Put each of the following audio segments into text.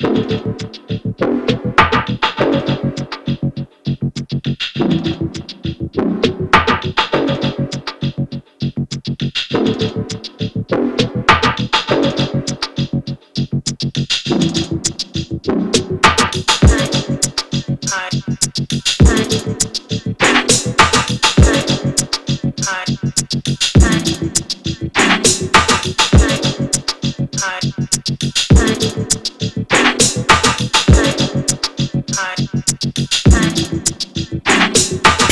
Bye.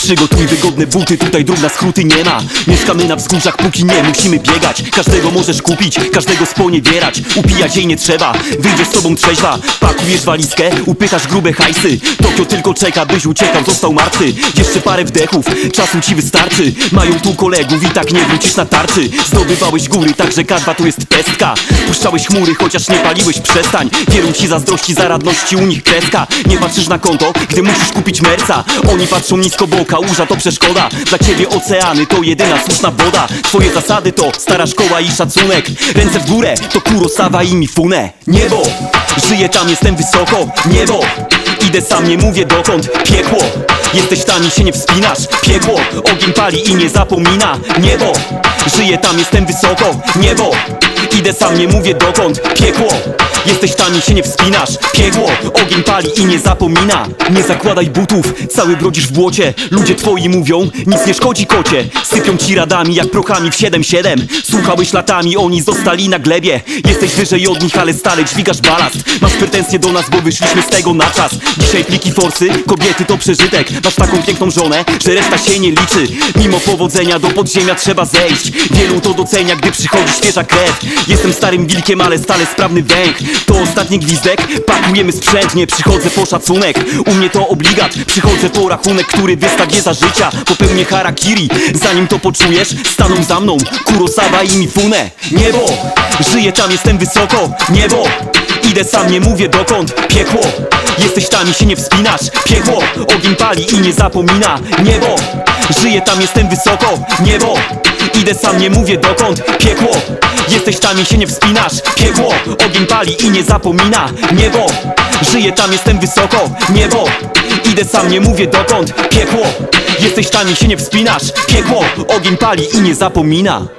Przygotuj wygodne buty, tutaj dróg na skróty nie ma. Mieszkamy na wzgórzach, póki nie musimy biegać. Każdego możesz kupić, każdego sponiewierać. Upijać jej nie trzeba, wyjdziesz z tobą trzeźwa. Pakujesz walizkę, upychasz grube hajsy. Tokio tylko czeka, byś uciekał, został martwy. Jeszcze parę wdechów, czasu ci wystarczy. Mają tu kolegów i tak nie wrócisz na tarczy. Zdobywałeś góry, także kadwa tu jest pestka. Puszczałeś chmury, chociaż nie paliłeś, przestań. Wielu ci zazdrości, zaradności u nich kreska. Nie patrzysz na konto, gdy musisz kupić merca. Oni patrzą nisko, bo kałuża to przeszkoda. Dla ciebie oceany to jedyna słuszna woda. Twoje zasady to stara szkoła i szacunek. Ręce w górę to Kurosawa i Mifune Niebo, żyję tam, jestem wysoko. Niebo, idę sam, nie mówię dokąd. Piekło, jesteś tam i się nie wspinasz. Piekło, ogień pali i nie zapomina. Niebo, żyję tam, jestem wysoko. Niebo, idę sam, nie mówię dokąd. Piekło, jesteś tam się nie wspinasz. Piekło, ogień pali i nie zapomina. Nie zakładaj butów, cały brodzisz w błocie. Ludzie twoi mówią, nic nie szkodzi kocie. Sypią ci radami jak prochami w 7-7 Słuchałeś latami, oni zostali na glebie. Jesteś wyżej od nich, ale stale dźwigasz balast. Masz pretensje do nas, bo wyszliśmy z tego na czas. Dzisiaj pliki forsy, kobiety to przeżytek. Masz taką piękną żonę, że reszta się nie liczy. Mimo powodzenia do podziemia trzeba zejść. Wielu to docenia, gdy przychodzi świeża krew. Jestem starym wilkiem, ale stale sprawny węch To ostatni gwizdek, pakujemy sprzęt Nie przychodzę po szacunek, u mnie to obligat. Przychodzę po rachunek, który wystawię za życia. Popełnię harakiri, zanim to poczujesz Staną za mną. Kurosawa i Mifune Niebo, żyję tam, jestem wysoko. Niebo, idę sam, nie mówię dokąd. Piekło, jesteś tam i się nie wspinasz. Piekło, ogień pali i nie zapomina. Niebo, żyję tam, jestem wysoko. Niebo, idę sam, nie mówię dokąd Piekło, jesteś tam i się nie wspinasz. Piekło, ogień pali i nie zapomina Niebo, żyję tam, jestem wysoko Niebo, idę sam, nie mówię dokąd Piekło, jesteś tam i się nie wspinasz. Piekło, ogień pali i nie zapomina